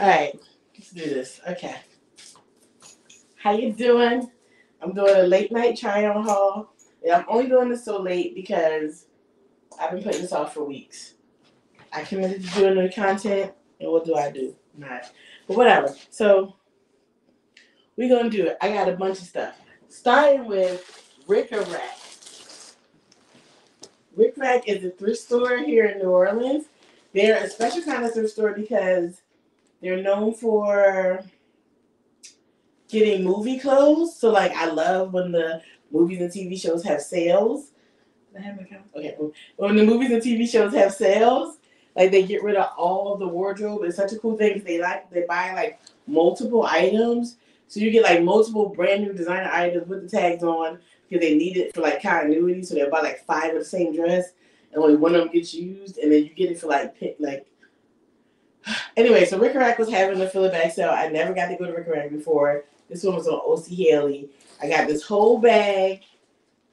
All right, let's do this. Okay. How you doing? I'm doing a late night try on haul. And I'm only doing this so late because I've been putting this off for weeks. I committed to doing new content, and what do I do? Not. But whatever. So we're gonna do it. I got a bunch of stuff. Starting with Rick Rack. Rick Rack is a thrift store here in New Orleans. They're a special kind of thrift store because they're known for getting movie clothes. So like I love when the movies and TV shows have sales. Did I have my? Okay. When the movies and TV shows have sales, like they get rid of all of the wardrobe. It's such a cool thing. They like they buy like multiple items. So you get like multiple brand new designer items with the tags on because they need it for like continuity. So they'll buy like five of the same dress, and only one of them gets used, and then you get it for like pick like. Anyway, so Rick Rack was having a Fill a Bag sale. I never got to go to Rick Rack before. This one was on OC Haley. I got this whole bag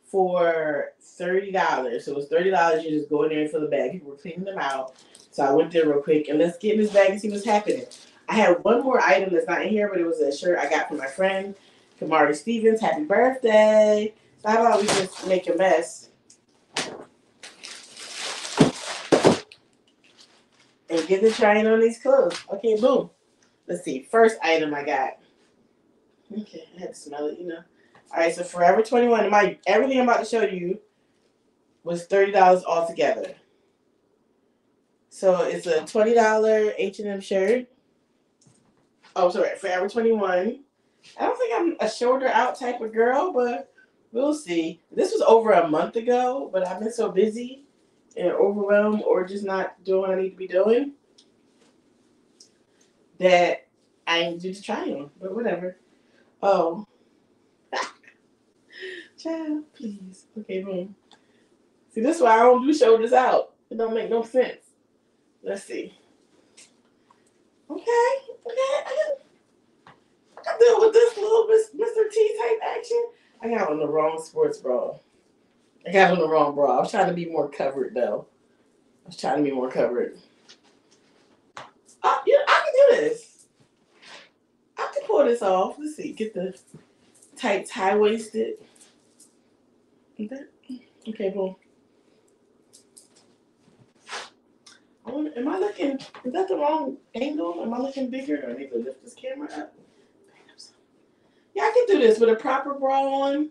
for thirty dollars. So it was thirty dollars. You just go in there and fill the bag. People were cleaning them out. So I went there real quick and let's get in this bag and see what's happening. I had one more item that's not in here, but it was a shirt I got from my friend Kamari Stevens. Happy birthday! So how about we just make a mess and get to trying on these clothes? Okay, boom. Let's see. First item I got. Okay, I had to smell it, you know. All right, so Forever 21. My everything I'm about to show you was $30 altogether. So it's a $20 H&M shirt. Oh, sorry, Forever 21. I don't think I'm a shoulder out type of girl, but we'll see. This was over a month ago, but I've been so busy and overwhelmed or just not doing what I need to be doing that I do to try on, but whatever. Oh. Child, please. Okay, boom. See, this is why I don't do shoulders out. It don't make no sense. Let's see. Okay, okay. I can, I can deal with this little Mr. T type action. I got on the wrong sports bra. I on the wrong bra. I was trying to be more covered though. I was trying to be more covered. Oh, yeah, I can do this. I can pull this off. Let's see. Get the tight high waisted. Okay, boom. I wonder, am I looking? Is that the wrong angle? Am I looking bigger? Do I need to lift this camera up? Yeah, I can do this with a proper bra on.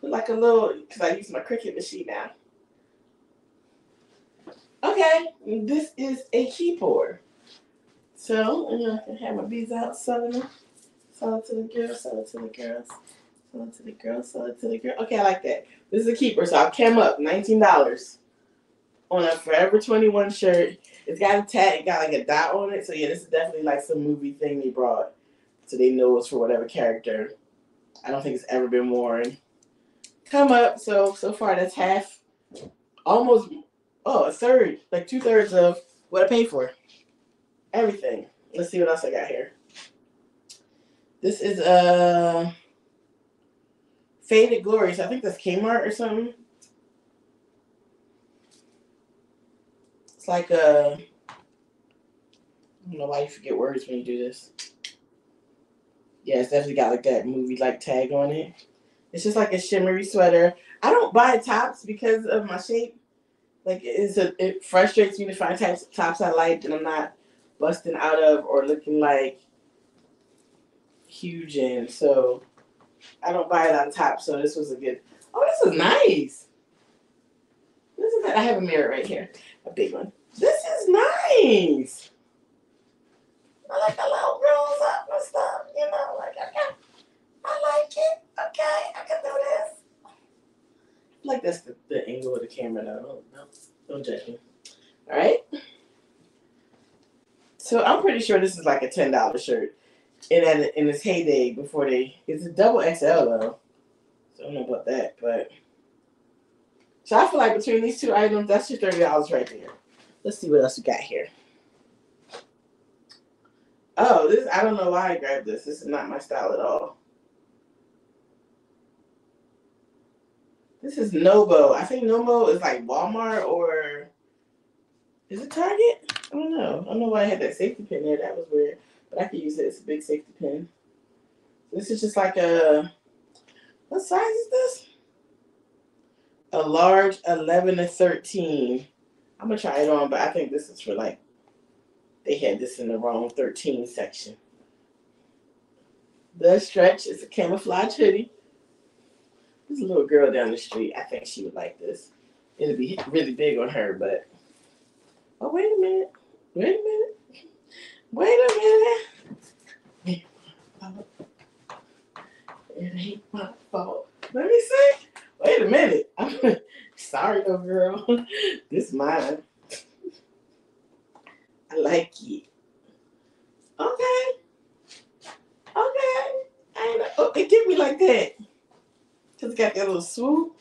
Put like a little, because I use my Cricut machine now. Okay, this is a keyboard. So, I can have my beads out, selling them. Sell it to the girls, sell it to the girls. Sell it to the girls, sell it to the girls. Okay, I like that. This is a keeper, so I came up $19 on a Forever 21 shirt. It's got a tag, it got like a dot on it. So yeah, this is definitely like some movie thing they brought. So they know it's for whatever character. I don't think it's ever been worn. Come up, so so far that's half almost oh a third, like two thirds of what I paid for. Everything. Let's see what else I got here. This is uh Faded glory. So I think that's Kmart or something. It's like a. I don't know why you forget words when you do this. Yeah, it's definitely got like that movie like tag on it. It's just like a shimmery sweater. I don't buy tops because of my shape. Like it's a, it frustrates me to find types tops I like and I'm not busting out of or looking like huge in. So I don't buy it on top. So this was a good. Oh, this is nice. This is. I have a mirror right here, a big one. This is nice. I like the little rolls up and stuff. You know, like okay, I like it. Okay, I can do this. I like that's the, the angle of the camera though. Don't, don't, don't judge me. All right. So I'm pretty sure this is like a ten dollar shirt in at in its heyday before they it's a double XL though. So I don't know about that, but so I feel like between these two items, that's your thirty dollars right there. Let's see what else we got here. Oh, this I don't know why I grabbed this. This is not my style at all. This is Nobo. I think Nobo is like Walmart or is it Target? I don't know. I don't know why I had that safety pin there. That was weird. But I could use it. It's a big safety pin. This is just like a what size is this? A large 11 to 13. I'm gonna try it on, but I think this is for like they had this in the wrong 13 section. The stretch is a camouflage hoodie. There's a little girl down the street. I think she would like this. It'll be really big on her, but oh wait a minute. Wait a minute. Wait a minute. It ain't my fault. Let me see. Wait a minute. I'm sorry, little girl. This is mine. I like it. Okay. Okay. And oh, it give me like that. Cause it got that little swoop,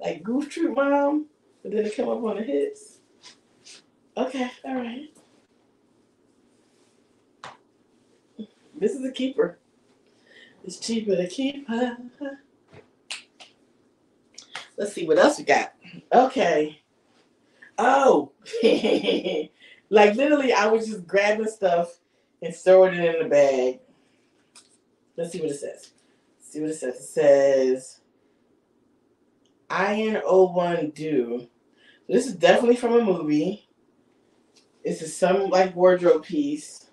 like Goof Troop Mom, but then it come up on the hips. Okay, all right. This is a keeper. It's cheaper to keep her. Let's see what else we got. Okay. Oh, like literally, I was just grabbing stuff and throwing it in the bag. Let's see what it says. See what it says. It says Iron 01 Do. This is definitely from a movie. This is some like wardrobe piece.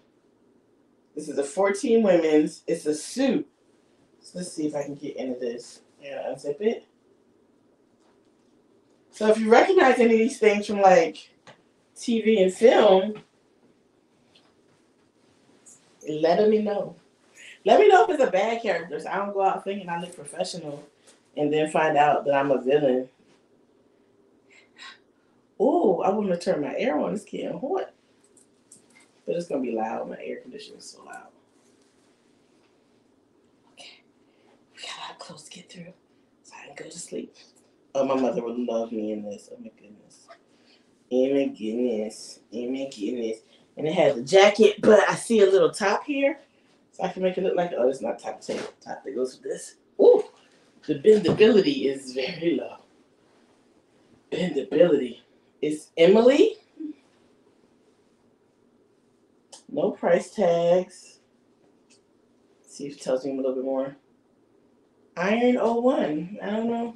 This is a 14 women's. It's a suit. So let's see if I can get into this. Yeah, unzip it. So if you recognize any of these things from like TV and film, let me know. Let me know if it's a bad character. So I don't go out thinking I look professional and then find out that I'm a villain. Oh, I want to turn my air on. It's getting hot. But it's going to be loud. My air conditioning is so loud. Okay. We got a lot close to get through so I can go to sleep. Oh, my mother would love me in this. Oh, my goodness. Oh, my goodness. Oh, my goodness. And it has a jacket, but I see a little top here. So I can make it look like, oh, it's not top tape. Top that goes with this. Ooh, the bendability is very low. Bendability. It's Emily. No price tags. Let's see if it tells me a little bit more. Iron 01. I don't know.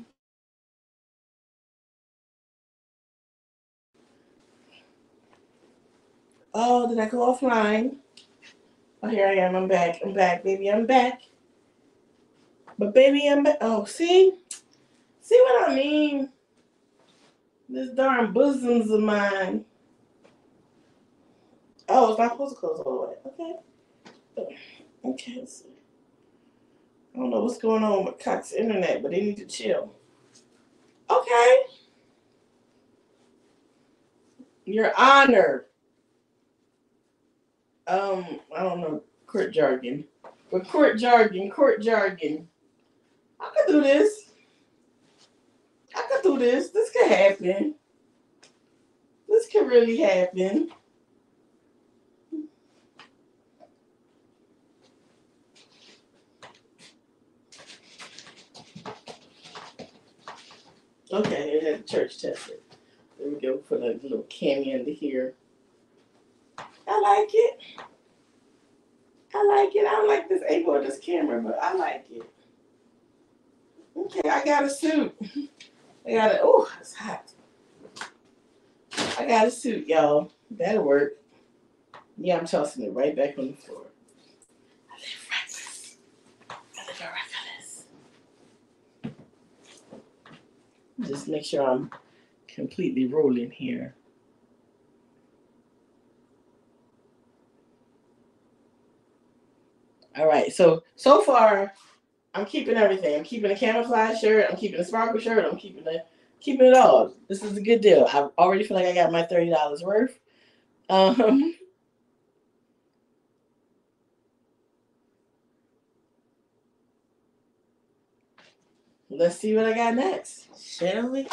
Oh, did I go offline? Oh, here I am. I'm back. I'm back, baby. I'm back. But baby, I'm back. Oh, see? See what I mean? This darn bosoms of mine. Oh, it's not supposed to close all the way. Okay. Okay, see. I don't know what's going on with Cox internet, but they need to chill. Okay. Your Honor. Um, I don't know court jargon, but court jargon, court jargon. I could do this. I could do this. This could happen. This could really happen. Okay, it had church tested. There we go. Put a little cameo into here. I like it. I like it. I don't like this angle of this camera, but I like it. Okay, I got a suit. I got a, oh, it's hot. I got a suit, y'all. That'll work. Yeah, I'm tossing it right back on the floor. I live reckless. I live reckless. Just make sure I'm completely rolling here. All right, so so far I'm keeping everything. I'm keeping the camouflage shirt. I'm keeping the sparkle shirt. I'm keeping the keeping it all. This is a good deal. I already feel like I got my thirty dollars worth. Um, let's see what I got next, shall we?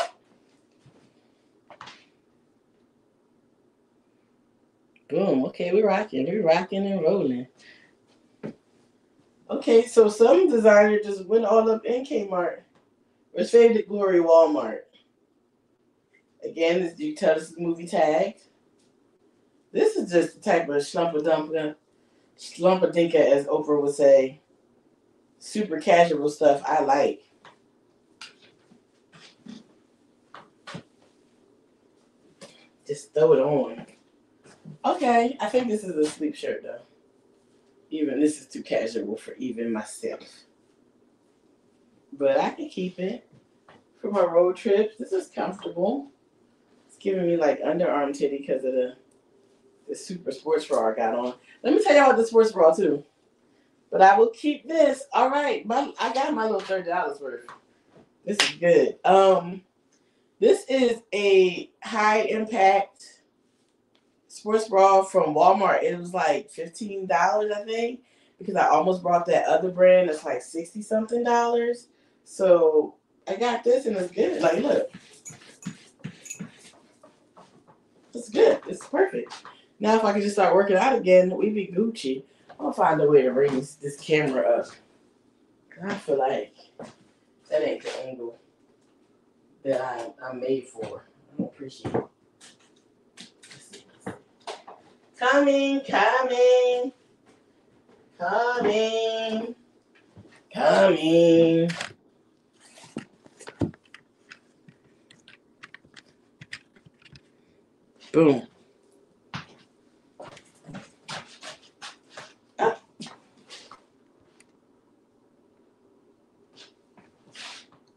Boom. Okay, we're rocking. We're rocking and rolling. Okay, so some designer just went all up in Kmart. Where's Faded Glory Walmart? Again, this you tell this is movie tag. This is just the type of slumpadumpa, slumpadinka, as Oprah would say, super casual stuff I like. Just throw it on. Okay, I think this is a sleep shirt though. Even this is too casual for even myself. But I can keep it for my road trips. This is comfortable. It's giving me like underarm titty because of the the super sports bra I got on. Let me tell y'all the sports bra too. But I will keep this. All right, my I got my little thirty dollars worth. This is good. Um, this is a high impact sports bra from Walmart. It was like fifteen dollars, I think, because I almost bought that other brand that's like sixty something dollars. So I got this and it's good. Like, look, it's good. It's perfect. Now, if I can just start working out again, we'd be Gucci. I'm gonna find a way to bring this, this camera up. I feel like that ain't the angle that I, I'm made for. I don't appreciate it. Coming, coming, coming, coming. Boom. Ah.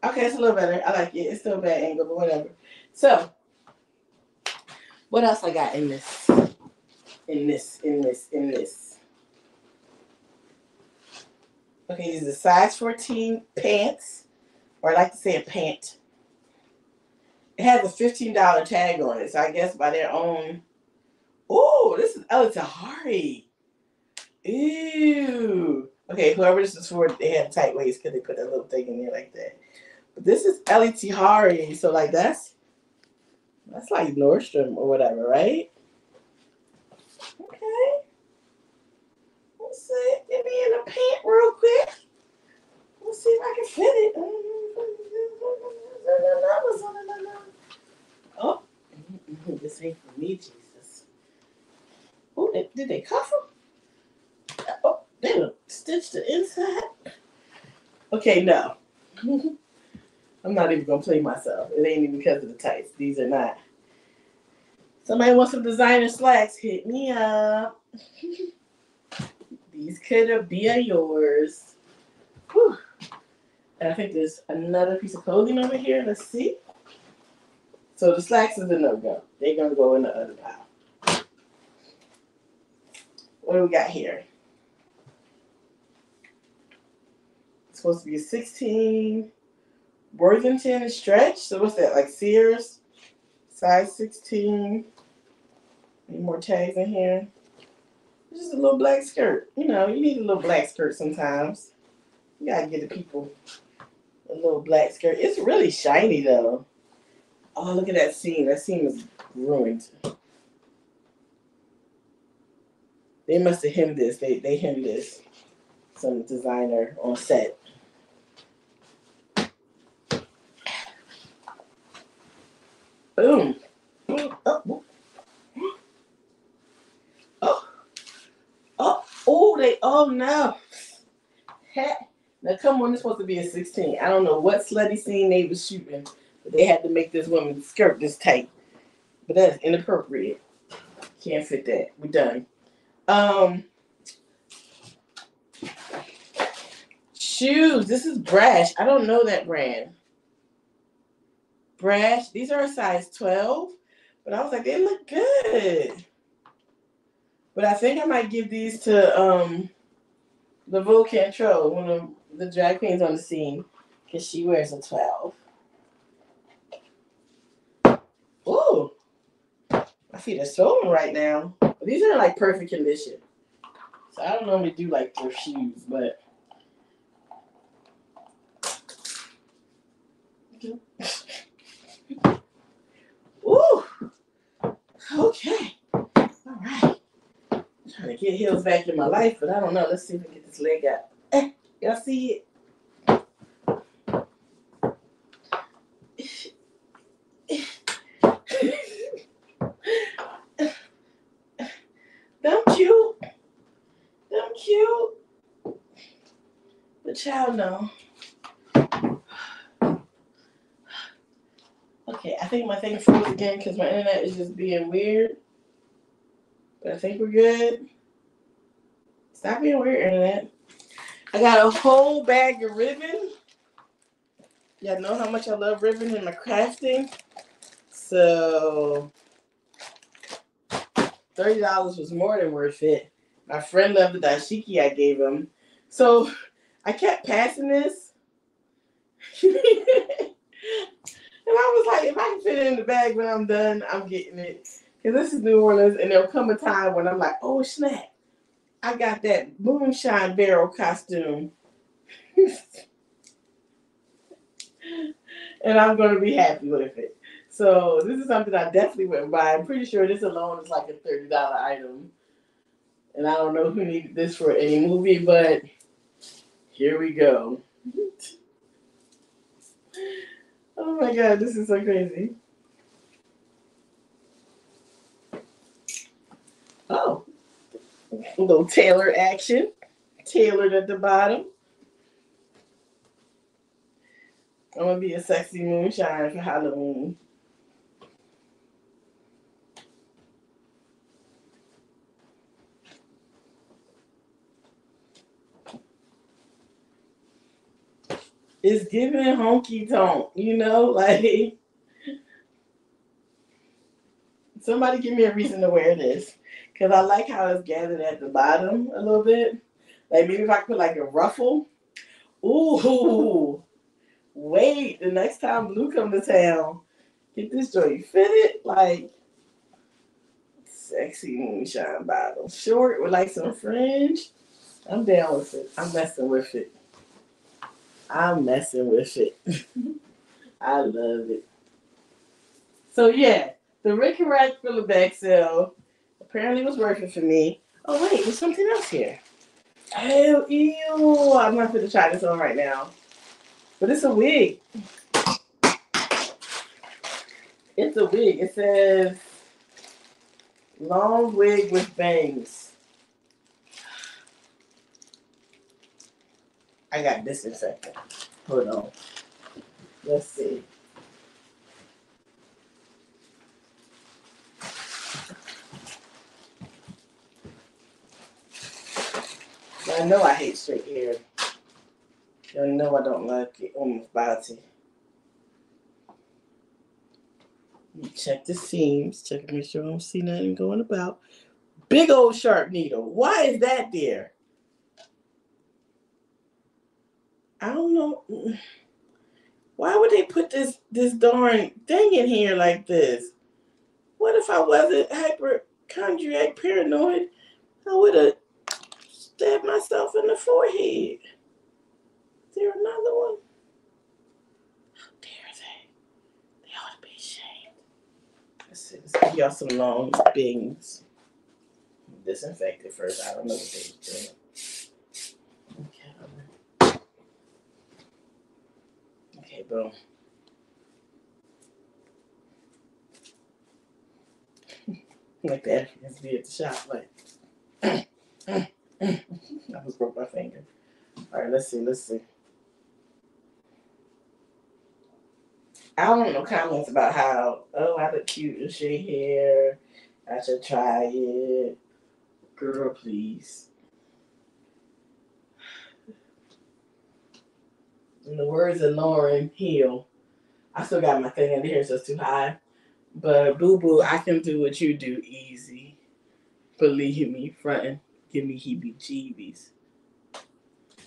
Okay, it's a little better. I like it. It's still a bad angle, but whatever. So, what else I got in this? In this, in this, in this. Okay, these are size 14 pants, or I like to say a pant. It has a $15 tag on it, so I guess by their own. Oh, this is oh, Elie Tahari. Ew. Okay, whoever this is for, they had tight waist because they put that little thing in there like that. But this is Elie Tahari, so like that's that's like Nordstrom or whatever, right? Okay. Let's see. Get me in a pant real quick. Let's see if I can fit it. Oh, this ain't for me, Jesus. Oh, did they cuff them? Uh, oh, they done stitched the inside. Okay, no. I'm not even gonna play myself. It ain't even because of the tights. These are not. Somebody wants some designer slacks? Hit me up. These could be yours. Whew. And I think there's another piece of clothing over here. Let's see. So the slacks is a no go. They're gonna go in the other pile. What do we got here? It's supposed to be a 16 Worthington stretch. So what's that? Like Sears, size 16. Any more tags in here? Just a little black skirt. You know, you need a little black skirt sometimes. You gotta give the people a little black skirt. It's really shiny though. Oh, look at that seam. That seam is ruined. They must have hemmed this. They they hemmed this. Some designer on set. Boom. Oh, oh, oh, oh, oh no. Heck. Now come on, this supposed to be a 16. I don't know what slutty scene they was shooting, but they had to make this woman's skirt this tight. But that's inappropriate. Can't fit that. We're done. Um shoes. This is Brash. I don't know that brand. Brash. These are a size 12, but I was like, they look good. But I think I might give these to um the Cantrell, one of the drag queens on the scene, because she wears a 12. Ooh, my feet are swollen right now. These are in like perfect condition. So I don't normally do like their shoes, but Ooh. Okay. All right trying to get heels back in my life, but I don't know. Let's see if I can get this leg out. Eh, y'all see it? don't you? Don't you? But y'all know. Okay, I think my thing froze again because my internet is just being weird. But I think we're good. Stop being weird, internet. I got a whole bag of ribbon. Y'all know how much I love ribbon in my crafting. So $30 was more than worth it. My friend loved the dashiki I gave him. So I kept passing this. and I was like, if I can fit it in the bag when I'm done, I'm getting it. Because this is New Orleans, and there'll come a time when I'm like, oh, snap. I got that moonshine barrel costume. and I'm going to be happy with it. So this is something I definitely wouldn't buy. I'm pretty sure this alone is like a $30 item. And I don't know who needed this for any movie, but here we go. oh my god, this is so crazy. Oh, a little tailored action, tailored at the bottom. I'm gonna be a sexy moonshine for Halloween. It's giving honky tonk, you know, like somebody give me a reason to wear this. Cause I like how it's gathered at the bottom a little bit. Like maybe if I put like a ruffle. Ooh, wait, the next time Blue come to town, get this joint fitted like sexy moonshine bottle. Short with like some fringe. I'm down with it. I'm messing with it. I'm messing with it. I love it. So yeah, the Rick-a-Rack bag sale apparently was working for me. Oh wait, there's something else here. Oh ew! I'm not going to try this on right now, but it's a wig. It's a wig. It says long wig with bangs. I got disinfectant. Hold on. Let's see. I know I hate straight hair. Y'all know I don't like it on my body. Check the seams. Check to make sure I don't see nothing going about. Big old sharp needle. Why is that there? I don't know. Why would they put this this darn thing in here like this? What if I wasn't hypochondriac paranoid? I would have stabbed myself in the forehead. Is there another one? How dare they? They ought to be ashamed. Let's. Let's give y'all some long things. Disinfect it first. I don't know what they're doing. Okay, boom. like that. You have to be at the shop, like. I almost broke my finger. All right, let's see, let's see. I don't want no comments about how, oh, I look cute in shade hair. I should try it. Girl, please. In the words of Lauryn Hill, I still got my thing in here, so it's too high. But boo boo, I can do what you do easy. Believe me, frontin', give me heebie jeebies.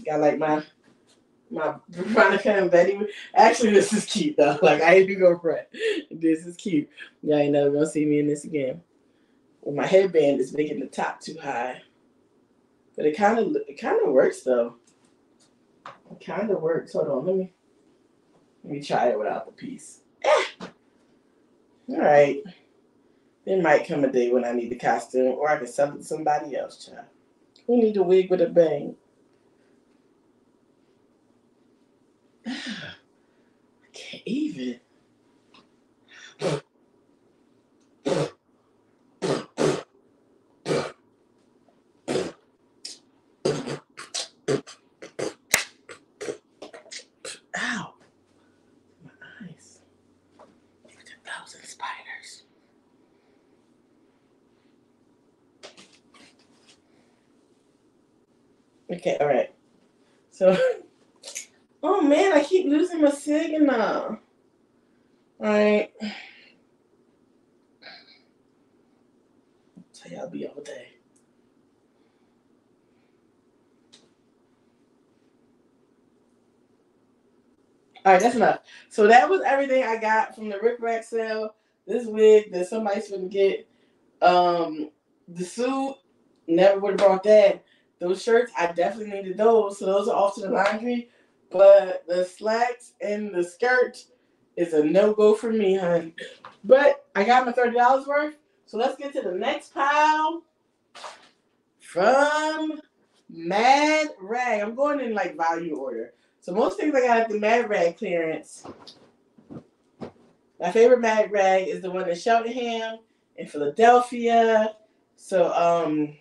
Got like my my Veronica and Betty. Actually, this is cute though. Like I ain't go front. This is cute. Y'all ain't never gonna see me in this again. Well, my headband is making the top too high, but it kind of it kind of works though. It kind of works. Hold on, let me let me try it without the piece. Eh. All right. There might come a day when I need the costume, or I can sell it to somebody else, child. Who need a wig with a bang? I can't even. Okay, all right. So, oh man, I keep losing my signal. All right. Tell y'all be all day. All right, that's enough. So that was everything I got from the Rick Rack sale. This wig that somebody's gonna get. Um, the suit never would have brought that. Those shirts, I definitely needed those. So those are off to the laundry. But the slacks and the skirt is a no go for me, hun. But I got my thirty dollars worth. So let's get to the next pile from Mad Rag. I'm going in like value order. So most things I got at the Mad Rag clearance. My favorite Mad Rag is the one in Cheltenham in Philadelphia. So um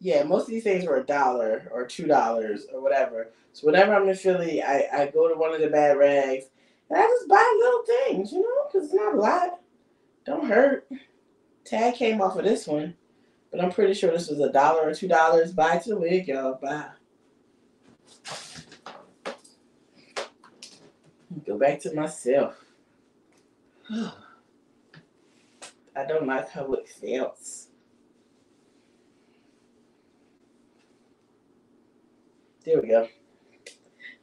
yeah, most of these things were a dollar or two dollars or whatever. So whenever I'm in Philly, I, I go to one of the Mad Rags and I just buy little things, you know, because it's not a lot. Don't hurt. Tag came off of this one, but I'm pretty sure this was a dollar or two dollars. Buy to the wig, y'all. Bye. Go back to myself. I don't like how it feels. There we go.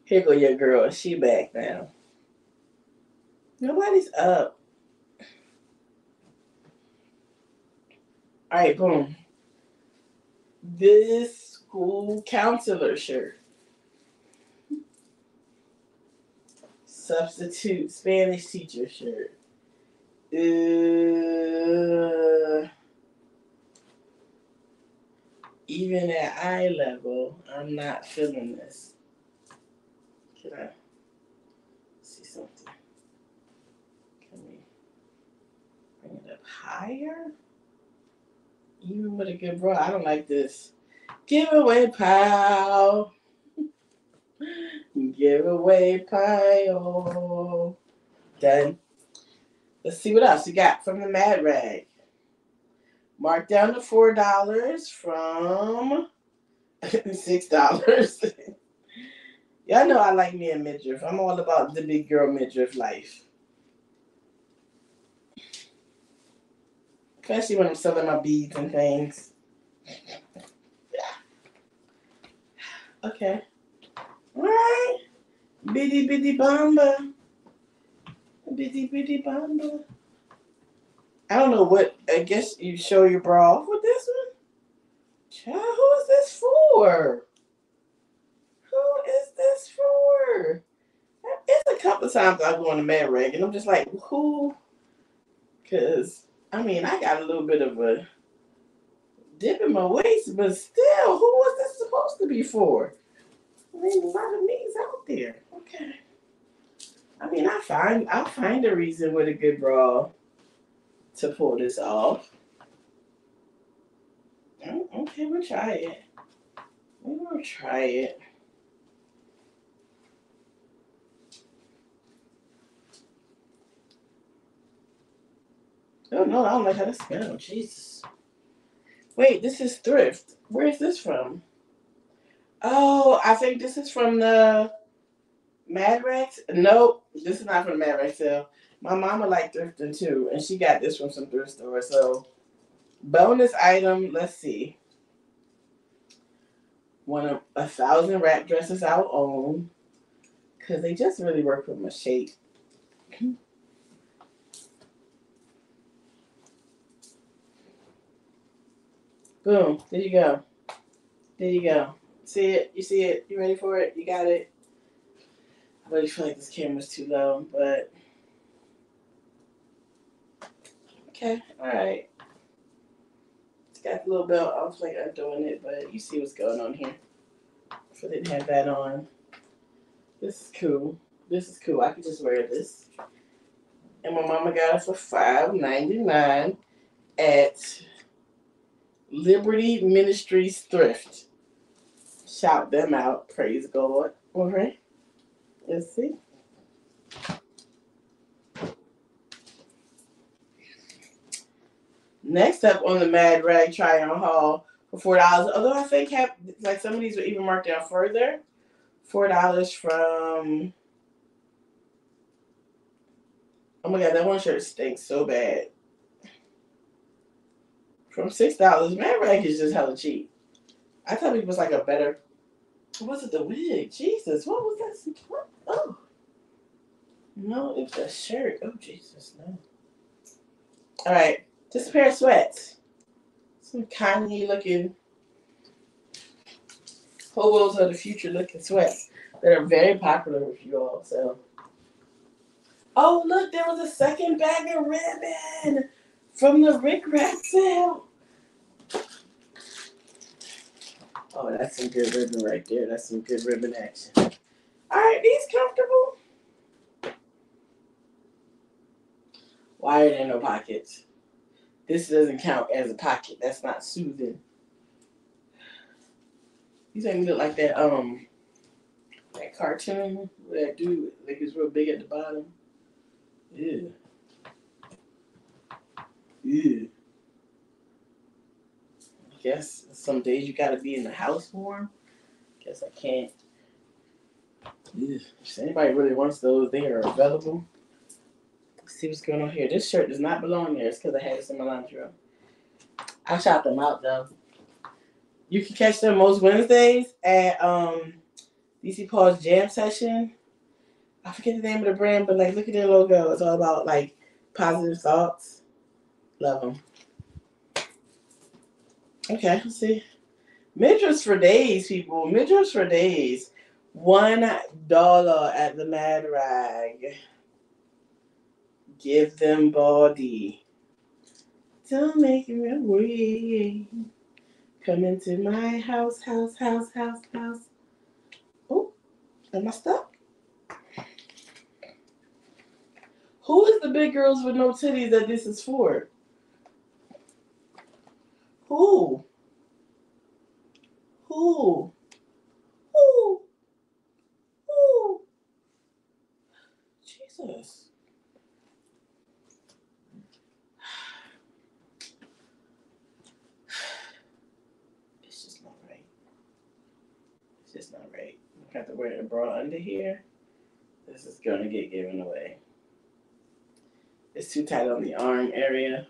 Here go your girl. She back now. Nobody's up. All right, boom. This school counselor shirt. Substitute Spanish teacher shirt. Uh, even at eye level, I'm not feeling this. Can I see something? Can we bring it up higher? Even with a good bra, I don't like this. Giveaway pile. Giveaway pile. Done. Let's see what else you got from the Mad Rag. Marked down to four dollars from six dollars. Y'all know I like me a midriff. I'm all about the big girl midriff life. Especially when I'm selling my beads and things. okay. Alright. Biddy biddy bamba. Biddy biddy bamba. I don't know what. I guess you show your bra off with this one. Child, who is this for? Who is this for? It's a couple times I go on the Mad Rag and I'm just like, who? Because I mean, I got a little bit of a dip in my waist, but still, who was this supposed to be for? I mean, a lot of me's out there. Okay. I mean, I find I'll find a reason with a good bra to pull this off. Oh, okay, we'll try it. We'll try it. Oh no, I don't like how this smells. Jesus. Wait, this is thrift. Where is this from? Oh, I think this is from the Mad Rag's. Nope, this is not from Mad Rag's sale. My mama liked thrifting too, and she got this from some thrift store. So, bonus item. Let's see. One of a thousand wrap dresses I'll own, cause they just really work with my shape. Boom. There you go. There you go. See it? You see it? You ready for it? You got it? I really feel like this camera's too low, but okay, alright. It's got a little belt off like I'm doing it, but you see what's going on here. So I didn't have that on. This is cool. This is cool. I could just wear this. And my mama got it for five ninety nine at Liberty Ministries Thrift. Shout them out. Praise God. All right. Let's see. Next up on the Mad Rag Try On Haul for four dollars. Although I think have like some of these were even marked down further. Four dollars from Oh my god, that one shirt stinks so bad. From six dollars, Mad Rag is just hella cheap. I thought it was like a better. Was it the wig? Jesus, what was that? What? Oh, no, it was a shirt. Oh Jesus, no. All right, just a pair of sweats. Some Kanye looking hobos of the future looking sweats that are very popular with you all. So Oh, look, there was a second bag of ribbon from the Rick Rack sale. Oh, that's some good ribbon right there. That's some good ribbon action. All right, these comfortable. Why are there no pockets? This doesn't count as a pocket. That's not soothing. These make me look like that um that cartoon where that dude like is real big at the bottom. Yeah. Yeah. I guess some days you gotta be in the house more. Guess I can't. Yeah. If anybody really wants those, they are available. See what's going on here. This shirt does not belong there. It's because I had this in my laundry room. I shot them out though. You can catch them most Wednesdays at um DC Paul's Jam Session I forget the name of the brand, but like, look at their logo. It's all about like positive thoughts. Love them. Okay, let's see. Midriffs for days, people. Midriffs for days. One dollar at the Mad Rag. Give them body. Don't make me wait. Come into my house, house, house, house, house. Oh, am I stuck? Who is the big girls with no titties that this is for? Who? Who? Who? Who? Jesus. It's just not right. It's just not right. Have to wear a bra under here. This is gonna get given away. It's too tight on the arm area.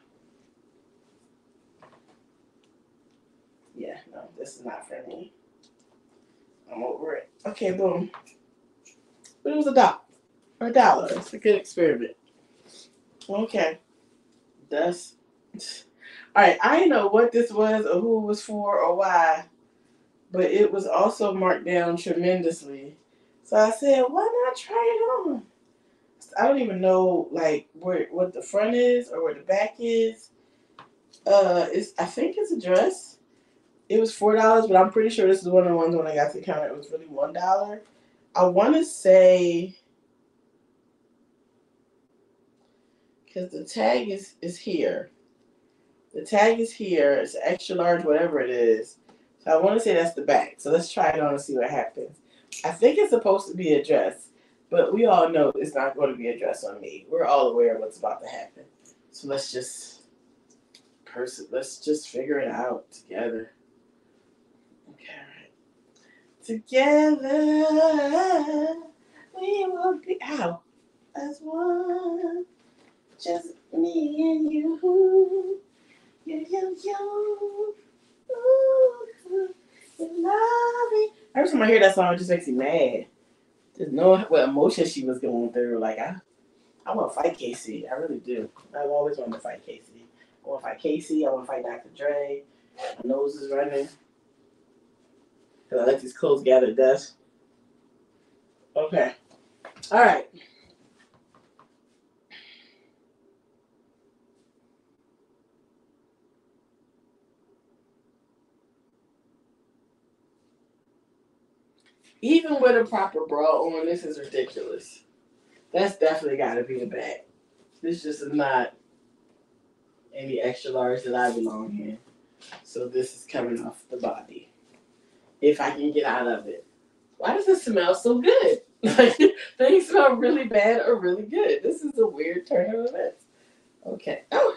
Yeah, no, this is not for me. I'm over it. Okay, boom. But it was a dollar. A dollar. It's a good experiment. Okay. That's Alright, I didn't know what this was or who it was for or why, but it was also marked down tremendously. So I said, why not try it on? I don't even know like where what the front is or where the back is. Uh, it's I think it's a dress. It was four dollars, but I'm pretty sure this is one of the ones when I got to the counter. It was really one dollar. I want to say because the tag is is here. The tag is here. It's extra large, whatever it is. I want to say that's the back. So let's try it on and see what happens. I think it's supposed to be a dress. But we all know it's not going to be addressed on me. We're all aware of what's about to happen. So let's just person let's just figure it out together. Okay, Together we will be out as one. Just me and you. You, you, you. Ooh. Every time I hear that song, it just makes me mad. Just know what emotion she was going through. Like I, I want to fight Casey. I really do. I've always wanted to fight Casey. I want to fight Casey. I want to fight Dr. Dre. My nose is running. Cause I let these clothes gather dust. Okay. All right. Even with a proper bra on, this is ridiculous. That's definitely got to be the back. This just is not any extra large that I belong in. So this is coming off the body. If I can get out of it. Why does it smell so good? Like things smell really bad or really good. This is a weird turn of events. Okay. Oh,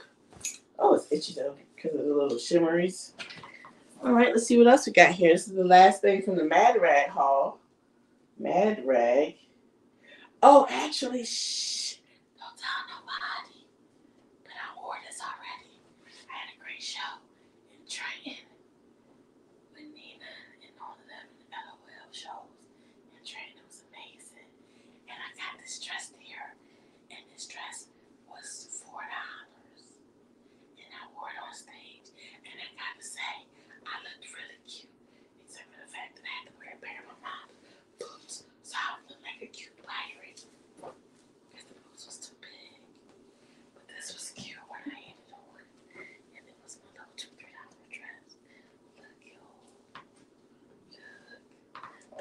oh, it's itchy though because of the little shimmeries. All right, let's see what else we got here. This is the last thing from the Mad Rag haul. Mad Rag. Oh, actually, shh. Don't tell nobody. But I wore this already. I had a great show in Trenton with Nina and all of them LOL shows. And Trenton was amazing. And I got this dress there. And this dress was $4. And I wore it on stage. And I gotta say, I looked really cute. Except for the fact that I had to wear a pair of my mom's boots. So I looked like a cute pirate. Because the boots was too big. But this was cute when I had it on. And it was my little two, three dollar dress. Look, yo. Look.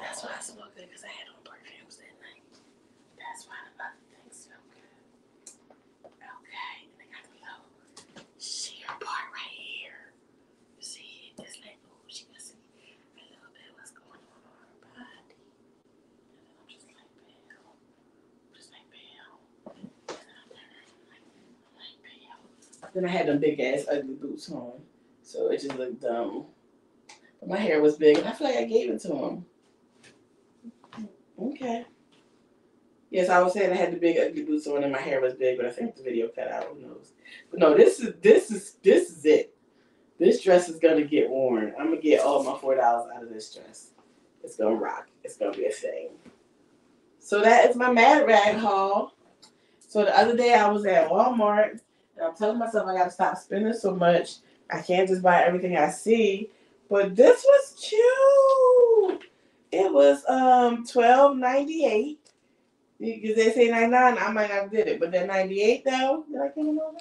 That's why I smelled good because I had on perfumes that night. That's why the other things smell good. Okay, and I got the little sheer part right here. You see, it's like, oh, she can see a little bit what's going on on her body. And then I'm just like, bam. Just like, bam. And then I'm like, like, bam. Then I had them big ass ugly boots on. Oh. So it just looked dumb. But my hair was big, and I feel like I gave it to him. Okay. Yes, I was saying I had the big ugly boots on and my hair was big, but I think the video cut out. Who knows? But no, this is this is this is it. This dress is gonna get worn. I'm gonna get all my four dollars out of this dress. It's gonna rock. It's gonna be a thing. So that is my Mad Rag haul. So the other day I was at Walmart I'm telling myself I gotta stop spending so much. I can't just buy everything I see. But this was cute. It was um twelve ninety eight. Because they say 99, I might not did it. But that 98 though, did I get over?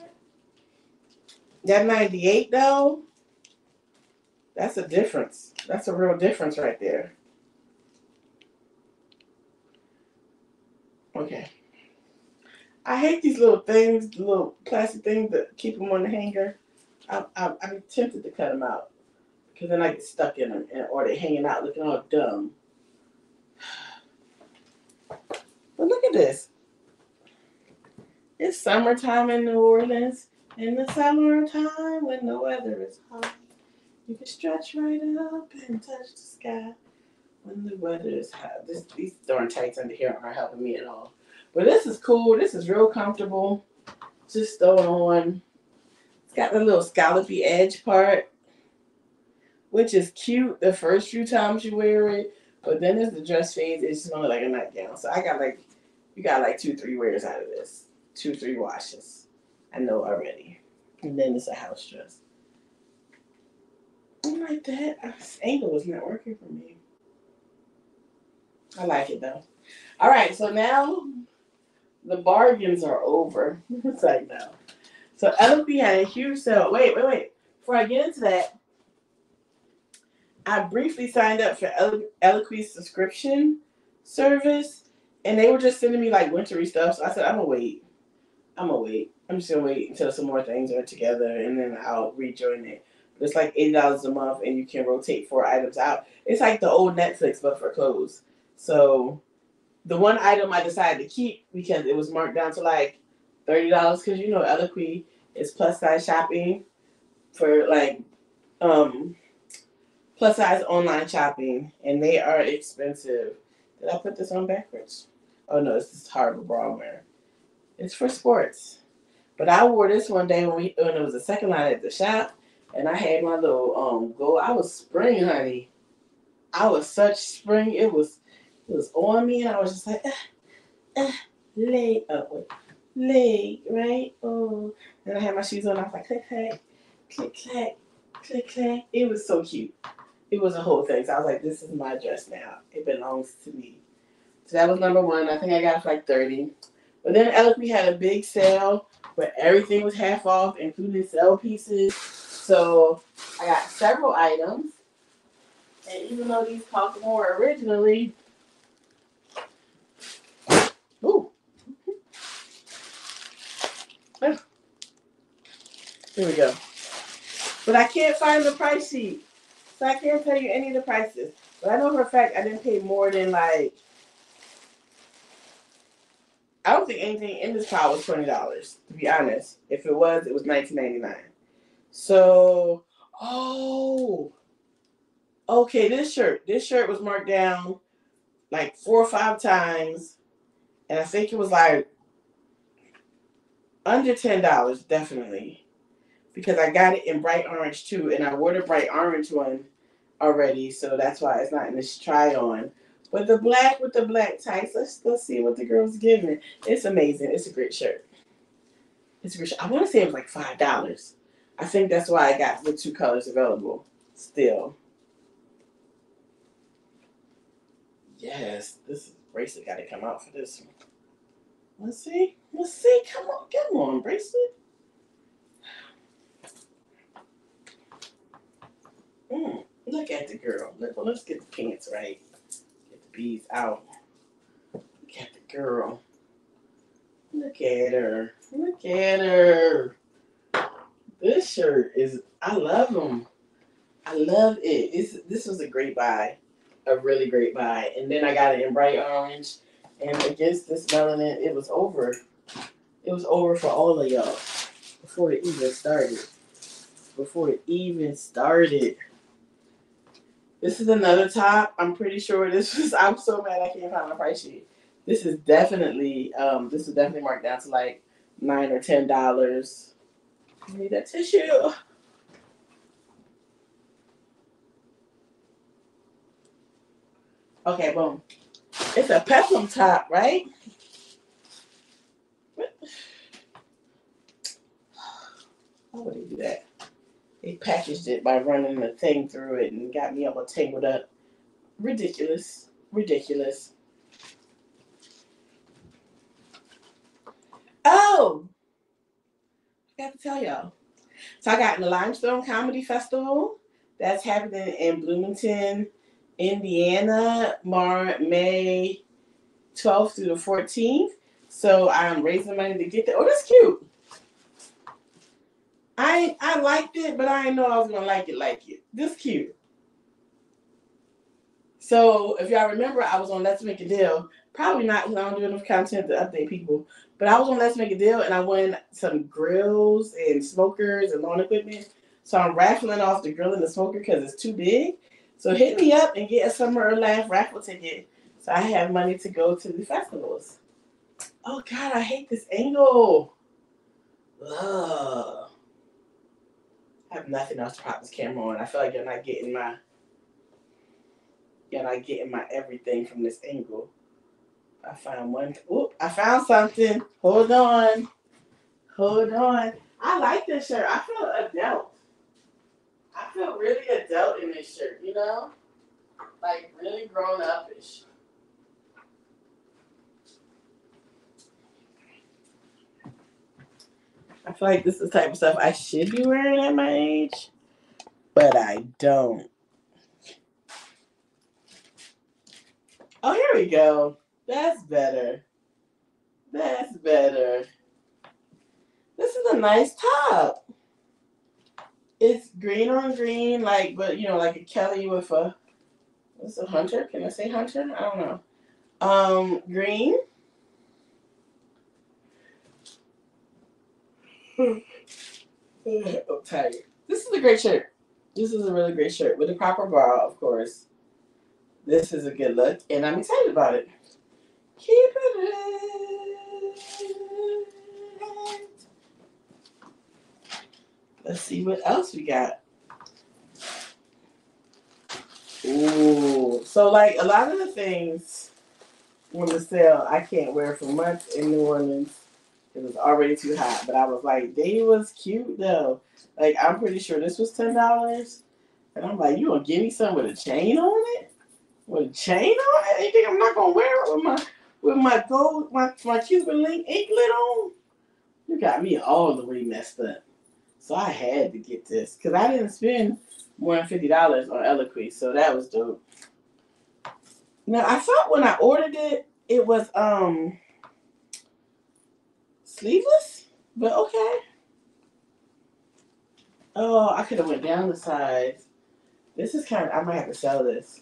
That 98 though, that's a difference. That's a real difference right there. Okay. I hate these little things, the little plastic things that keep them on the hanger. I, I, I'm tempted to cut them out because then I get stuck in them and, or they're hanging out looking all dumb. But look at this. It's summertime in New Orleans. In the summertime when the weather is hot, you can stretch right up and touch the sky. When the weather is hot, this, these darn tights under here aren't helping me at all. But this is cool. This is real comfortable. Just throw it on. It's got the little scallopy edge part, which is cute the first few times you wear it. But then as the dress fades, it's just look like a nightgown. So I got like, you got like two, three wears out of this. Two, three washes. I know already. And then it's a house dress. I'm like that. This angle is not working for me. I like it though. All right, so now the bargains are over. it's like no. So LP had a huge sale. Wait, wait, wait. Before I get into that, I briefly signed up for Elo- Eloquii's subscription service, and they were just sending me like wintry stuff. So I said, I'm gonna wait. I'm gonna wait. I'm just gonna wait until some more things are together, and then I'll rejoin it. But it's like eighty dollars a month, and you can rotate four items out. It's like the old Netflix, but for clothes. So the one item I decided to keep because it was marked down to like thirty dollars, because you know Eloquii is plus size shopping for like um plus size online shopping, and they are expensive. Did I put this on backwards? Oh no, this horrible bra I'm. It's for sports. But I wore this one day when we when it was the second line at the shop, and I had my little um go. I was spring, honey. I was such spring. It was it was on me, and I was just like, uh, uh, leg, oh leg, right? Oh, and I had my shoes on. I was like, click click, click clack, click clack. It was so cute. It was a whole thing. So I was like, this is my dress now. It belongs to me. So that was number one. I think I got like 30. But then Eloquii had a big sale where everything was half off, including sale pieces. So I got several items. And even though these cost more originally, ooh. Here we go. But I can't find the price sheet. So I can't tell you any of the prices. But I know for a fact I didn't pay more than like I don't think anything in this pile was twenty dollars, to be honest. If it was, it was nineteen ninety nine. So oh Okay, this shirt. This shirt was marked down like four or five times. And I think it was like under ten dollars, definitely. Because I got it in bright orange too, and I wore the bright orange one already, so that's why it's not in this try on. But the black with the black tights, let's let's see what the girl's giving. It's amazing. It's a great shirt. It's a great shirt. I want to say it was like five dollars. I think that's why I got the two colors available. Still. Yes, this bracelet got to come out for this one. Let's see. Let's see. Come on, come on, bracelet. Mm, look at the girl. Look, well, let's get the pants right. Get the beads out. Look at the girl. Look at her. Look at her. This shirt is. I love them. I love it. It's, this was a great buy, a really great buy. And then I got it in bright orange, and against this melanin, it was over. It was over for all of y'all before it even started. Before it even started. This is another top. I'm pretty sure this was. I'm so mad I can't find my price sheet. This is definitely. Um, this is definitely marked down to like nine or ten dollars. I Need that tissue. Okay, boom. It's a peplum top, right? Why would they do that? They packaged it by running the thing through it and got me all tangled up. Ridiculous. Ridiculous. Oh, I got to tell y'all. So I got in the Limestone Comedy Festival that's happening in Bloomington, Indiana, Mar May 12th through the 14th. So I'm raising money to get there. Oh, that's cute. I I liked it, but I didn't know I was gonna like it like it. This cute. So if y'all remember, I was on Let's Make a Deal. Probably not because I don't do enough content to update people. But I was on Let's Make a Deal and I won some grills and smokers and lawn equipment. So I'm raffling off the grill and the smoker because it's too big. So hit me up and get a summer or laugh raffle ticket so I have money to go to the festivals. Oh God, I hate this angle. Ugh. I have nothing else to prop this camera on. I feel like you're not getting my you're not getting my everything from this angle. I found one. Oop, I found something. Hold on. Hold on. I like this shirt. I feel adult. I feel really adult in this shirt, you know? Like really grown upish. I feel like this is the type of stuff I should be wearing at my age, but I don't. Oh, here we go. That's better. That's better. This is a nice top. It's green on green, like, but you know, like a Kelly with a what's a hunter? Can I say hunter? I don't know. Um, green. I'm. This is a great shirt. This is a really great shirt with a proper bra, of course. This is a good look, and I'm excited about it. Keep it Let's see what else we got. Ooh, so like a lot of the things on the sale I can't wear for months in New Orleans. It was already too hot, but I was like, they was cute though. Like I'm pretty sure this was ten dollars, and I'm like, you gonna give me some with a chain on it? With a chain on it? You think I'm not gonna wear it with my with my gold, my my Cuban link anklet on? You got me all the way messed up. So I had to get this because I didn't spend more than fifty dollars on Eloquii, so that was dope. Now I thought when I ordered it, it was um sleeveless, but okay. Oh, I could have went down the sides. This is kind of I might have to sell this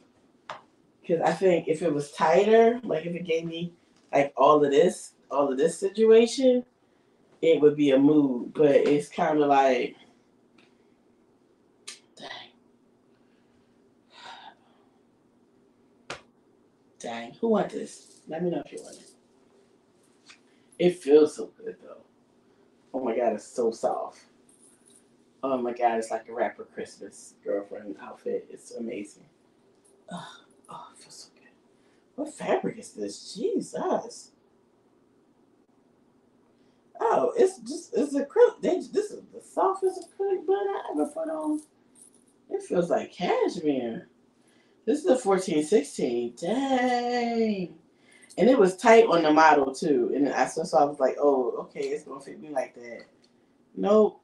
because I think if it was tighter, like if it gave me like all of this, all of this situation, it would be a mood. But it's kind of like, dang. Dang, who want this? Let me know if you want it. It feels so good though. Oh my god, it's so soft. Oh my god, it's like a rapper Christmas girlfriend outfit. It's amazing. Oh, oh it feels so good. What fabric is this? Jesus. Oh, it's just it's acrylic. They, this is the softest acrylic bud I ever put on. It feels like cashmere. This is a 14, 16. Dang. And it was tight on the model too. And I so, so I was like, oh, okay, it's gonna fit me like that. Nope.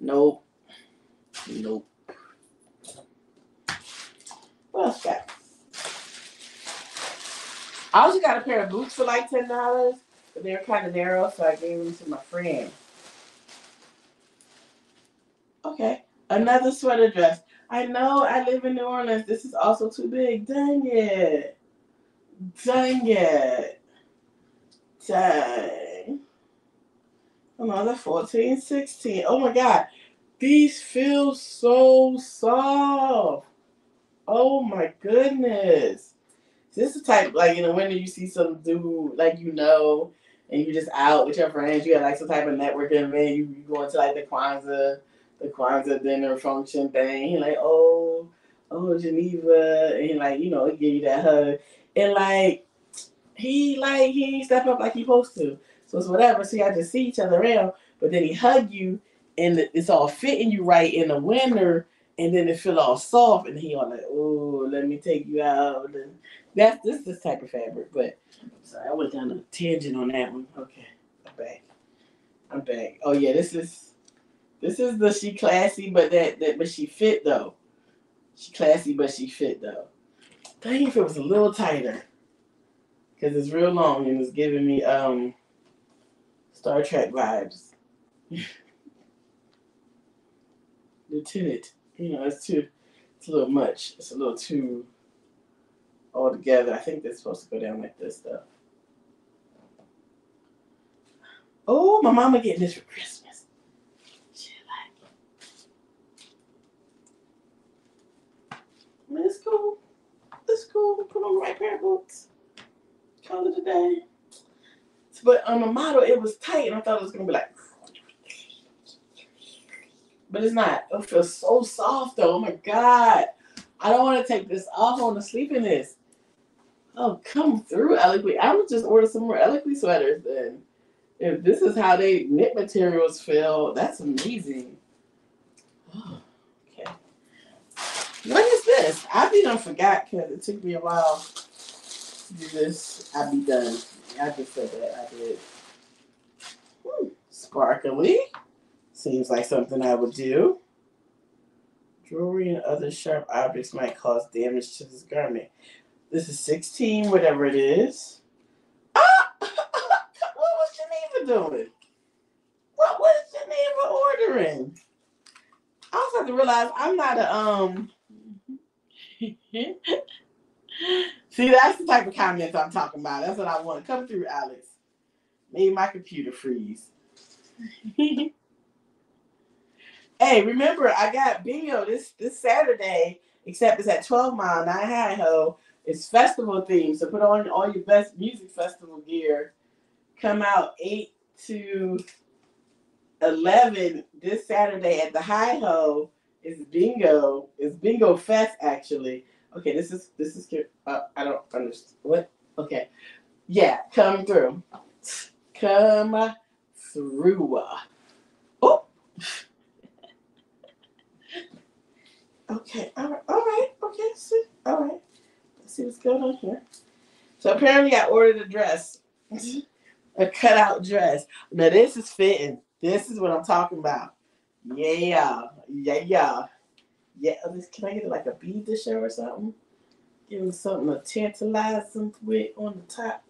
Nope. Nope. What else got? I also got a pair of boots for like ten dollars, but they're kind of narrow, so I gave them to my friend. Okay, another sweater dress. I know I live in New Orleans. This is also too big. Dang it. Dang it. Dang. Another 14, 16. Oh my God. These feel so soft. Oh my goodness. This is the type, like in the winter, you see some dude, like you know, and you just out with your friends. You got like some type of networking event. You, you go into like the Kwanzaa the Kwanzaa dinner function thing. He like, oh, oh, Geneva, and like, you know, give you that hug, and like, he like he ain't step up like he supposed to. So it's whatever. So y'all just see each other around, but then he hug you, and it's all fitting you right in the winter, and then it feel all soft, and he all like, oh, let me take you out. And that's this this type of fabric, but sorry, I went down a tangent on that one. Okay, I'm back. I'm back. Oh yeah, this is this is the she classy, but that, that but she fit though. She classy, but she fit though. Dang if it was a little tighter. Cause it's real long and it's giving me um Star Trek vibes. Lieutenant. You know, it's too it's a little much. It's a little too all together. I think they're supposed to go down like this though. Oh, my mama getting this for Christmas. She like. But it's cool. It's cool. Put on the right pair of boots. Call it a day. But on the model, it was tight, and I thought it was gonna be like. But it's not. It feels so soft though. Oh my god. I don't want to take this off on the this. Oh, come through, Eloquii. I would just order some more Eloquii sweaters then. If this is how they knit materials feel, that's amazing. Oh, okay. What is this? I be done forgot because it took me a while to do this. I be done. I just said that. I did. Hmm. Sparkly. Seems like something I would do. Jewelry and other sharp objects might cause damage to this garment. This is 16, whatever it is. Ah! what was Geneva doing? What was Geneva ordering? I also have to realize I'm not a um See, that's the type of comments I'm talking about. That's what I want. To come through, Alex. Made my computer freeze. hey, remember, I got bingo this this Saturday, except it's at 12 Mile, Nine Hi-Ho. It's festival themed, so put on all your best music festival gear. Come out 8 to 11 this Saturday at the Hi-Ho. It's bingo. It's bingo fest, actually. Okay, this is this is uh, I don't understand what. Okay, yeah, come through, come through. Oh. okay, all right, all right, okay, see, all right. Let's see what's going on here. So apparently, I ordered a dress, a cutout dress. Now this is fitting. This is what I'm talking about. Yeah, yeah, yeah yeah, um, can I get like a bead to show or something? Give me something to tantalize them with on the top.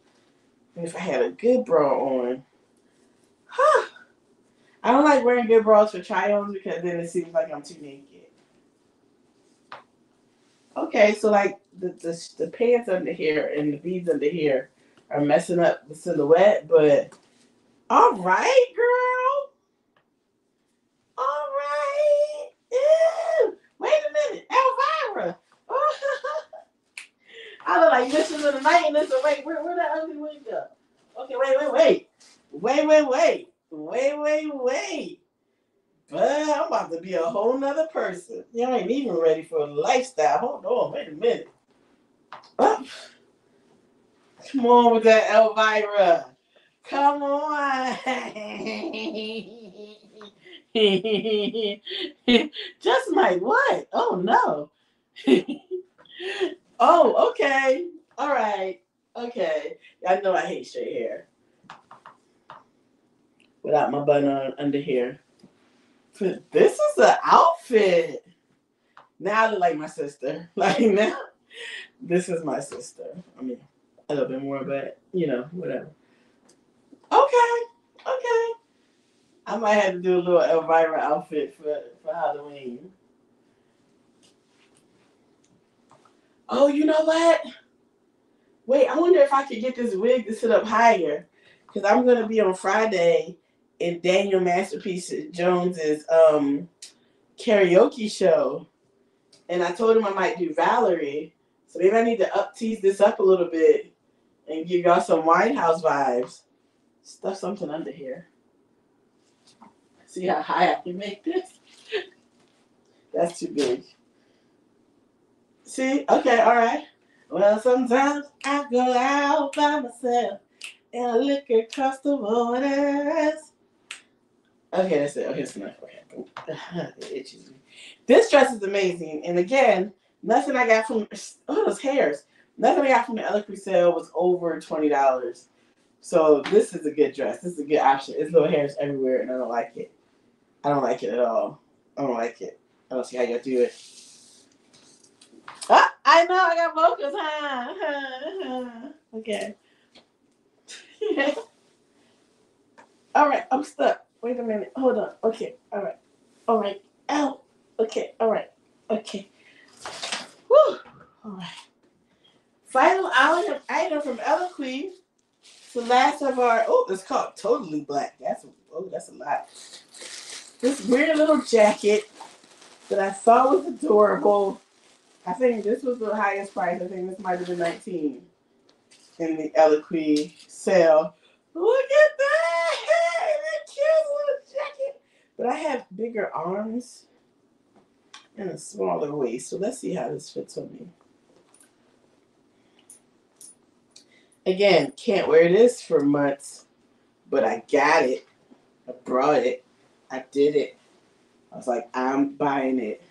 And if I had a good bra on, huh? I don't like wearing good bras for try-ons because then it seems like I'm too naked. Okay, so like the, the the pants under here and the beads under here are messing up the silhouette, but all right, girl. I look like Mistress of the Night and listen, wait, where, where that ugly wig go? Okay, wait, wait, wait. Wait, wait, wait. Wait, wait, wait. But I'm about to be a whole nother person. Y'all ain't even ready for a lifestyle. Hold on, wait a minute. Oh. Come on with that Elvira. Come on. Just like what? Oh no. oh, okay. All right. Okay. I know I hate straight hair. Without my bun on under here. This is an outfit. Now I look like my sister. Like now, this is my sister. I mean, a little bit more, but you know, whatever. Okay. Okay. I might have to do a little Elvira outfit for, for Halloween. Oh, you know what? Wait, I wonder if I could get this wig to sit up higher. Because I'm going to be on Friday in Daniel Masterpiece Jones's um, karaoke show. And I told him I might do Valerie. So maybe I need to up tease this up a little bit and give y'all some Winehouse vibes. Stuff something under here. See how high I can make this? That's too big. See? Okay, all right. Well, sometimes I go out by myself and I look across the waters. Okay, that's it. Okay, that's enough. Okay. it itches me. This dress is amazing. And again, nothing I got from oh those hairs. Nothing I got from the Eloquii sale was over twenty dollars. So this is a good dress. This is a good option. It's little hairs everywhere, and I don't like it. I don't like it at all. I don't like it. I don't see how you do it. I know I got vocals, huh? okay. all right, I'm stuck. Wait a minute. Hold on. Okay. All right. All right. Ow. Okay. All right. Okay. Woo. All right. Final item, item from Eloquii. The last of our. Oh, it's called Totally Black. That's oh, that's a lot this weird little jacket that I thought was adorable. I think this was the highest price. I think this might have been 19 in the Eloquii sale. Look at that! That cute little jacket. But I have bigger arms and a smaller waist. So let's see how this fits on me. Again, can't wear this for months, but I got it. I brought it. I did it. I was like, I'm buying it.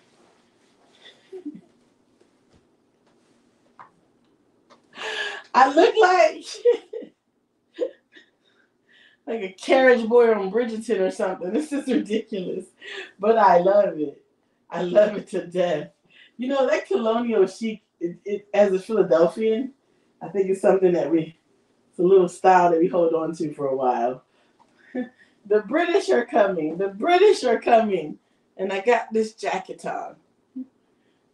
I look like like a carriage boy on Bridgerton or something. This is ridiculous, but I love it. I love it to death. You know that colonial chic. It, it, as a Philadelphian, I think it's something that we. It's a little style that we hold on to for a while. The British are coming. The British are coming. And I got this jacket on.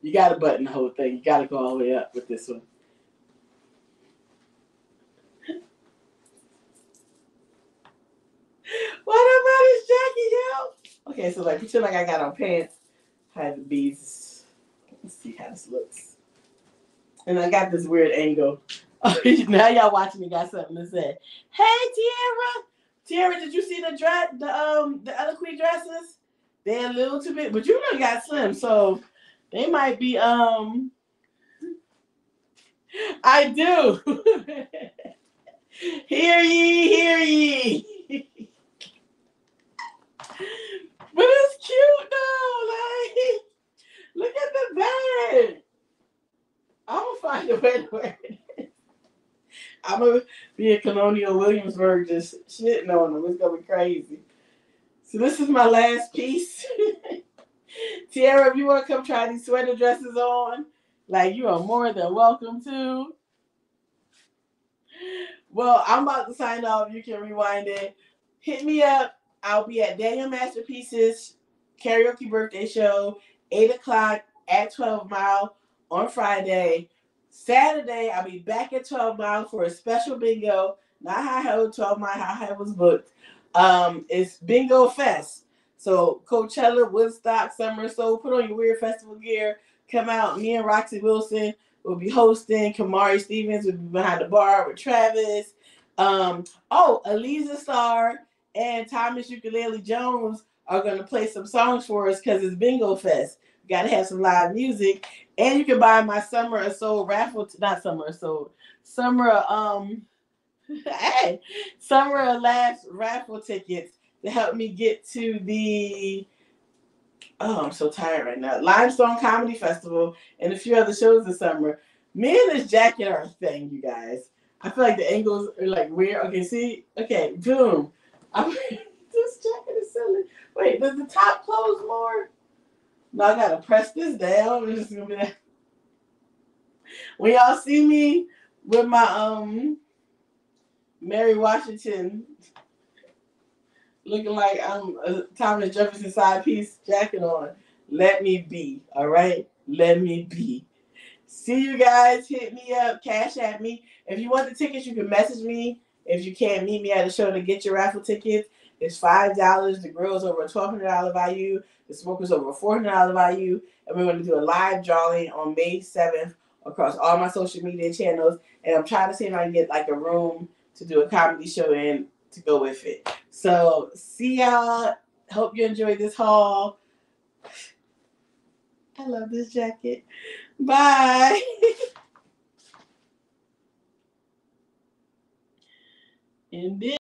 You got to button the whole thing. You got to go all the way up with this one. What about his jacket, yo? Okay, so like pretend like I got on pants. Hide the beads. Let's see how this looks. And I got this weird angle. now y'all watching me got something to say. Hey Tiara, Terry, did you see the dress, the um, the Eloquii dresses? They're a little too big, but you know got slim, so they might be um. I do. hear ye, hear ye. But it's cute though. Like, look at the bag. I'm gonna find a way to wear. I'm gonna be in Colonial Williamsburg just shitting on them. It's gonna be crazy. So this is my last piece. Tiara, if you want to come try these sweater dresses on, like you are more than welcome to. Well, I'm about to sign off. You can rewind it. Hit me up. I'll be at Daniel Masterpieces karaoke birthday show, 8 o'clock at 12 Mile on Friday. Saturday, I'll be back at 12 Mile for a special bingo. Not Hi-Ho, 12 Mile High was booked. Um, it's Bingo Fest. So Coachella, Woodstock, Summer Soul, put on your weird festival gear. Come out. Me and Roxy Wilson will be hosting. Kamari Stevens will be behind the bar with Travis. Um, oh, Aliza Star and Thomas Ukulele Jones are gonna play some songs for us because it's Bingo Fest. Got to have some live music, and you can buy my Summer of Soul raffle. T- not Summer of Soul, Summer um, hey, Summer of Laughs raffle tickets to help me get to the. Oh, I'm so tired right now. Limestone Comedy Festival and a few other shows this summer. Me and this jacket are a thing, you guys. I feel like the angles are like weird. Okay, see? Okay, boom. I'm, this jacket is silly. Wait, does the top close more? No, I gotta press this down. It's just gonna be that. When y'all see me with my um Mary Washington looking like I'm a Thomas Jefferson side piece jacket on, let me be. All right, let me be. See you guys. Hit me up. Cash at me. If you want the tickets, you can message me. If you can't meet me at the show to get your raffle tickets, it's five dollars. The grill is over a twelve hundred dollar value. The smoke is over a four hundred dollar value, and we're going to do a live drawing on May seventh across all my social media channels. And I'm trying to see if I can get like a room to do a comedy show in to go with it. So see y'all. Hope you enjoyed this haul. I love this jacket. Bye. and